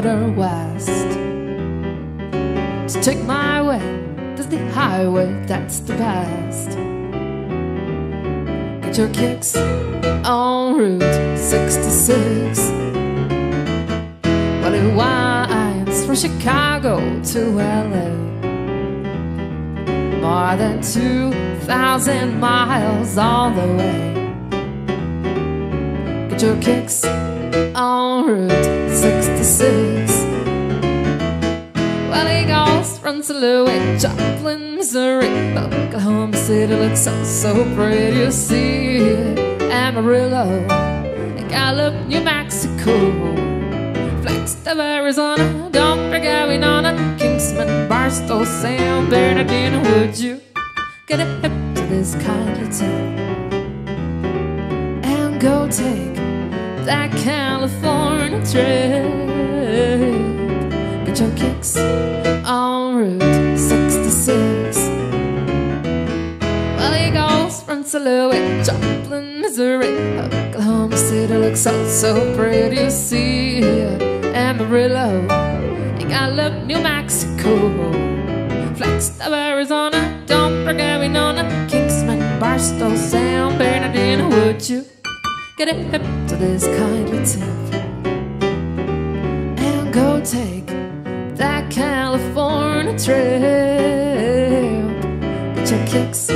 motor west to take my way. There's the highway that's the best. Get your kicks on Route 66. Well, it winds from Chicago to LA. More than 2,000 miles all the way. Get your kicks Route 66. Well, he goes from St. Louis, Joplin, Missouri, Oklahoma City looks so, so pretty. You see Amarillo, Gallup, New Mexico, Flagstaff, Arizona. Don't forget Winona, Kingman, Barstow, San Bernardino. Would you get a hip to this kind of town and go take that California trip? Get your kicks on Route 66. Well, he goes from St. Louis, Joplin, Missouri, Oklahoma City looks so, so pretty. You see Amarillo, love New Mexico, Flagstaff, Arizona. Don't forget Winona, Kingman, Barstow, San Bernardino. Would you get a hip. To this kind of tip. And go take that California trip? Get your kicks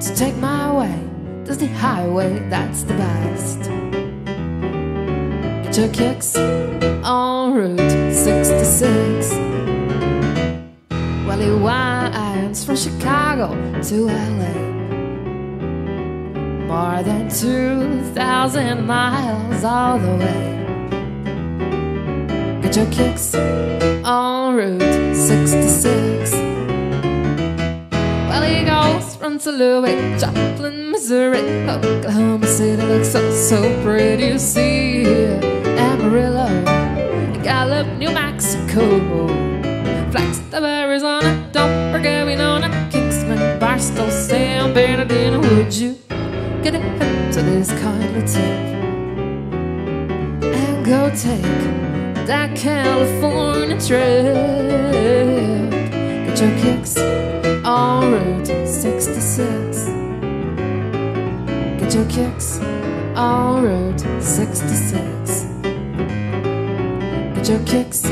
To take my way, there's the highway that's the best. Get your kicks on Route 66. Well, it winds from Chicago to LA. More than 2,000 miles all the way. Get your kicks on Route 66. From Louis, Joplin, Missouri, Oklahoma City looks so, so pretty. You see Amarillo, Gallup, New Mexico, Flagstaff, Arizona. Don't forget we Winona, Kingman, Barstow, San Bernardino. Would you get hip to this kind of tip and go take? that California trip. Get your kicks on Route 66. Get your kicks on Route 66. Get your kicks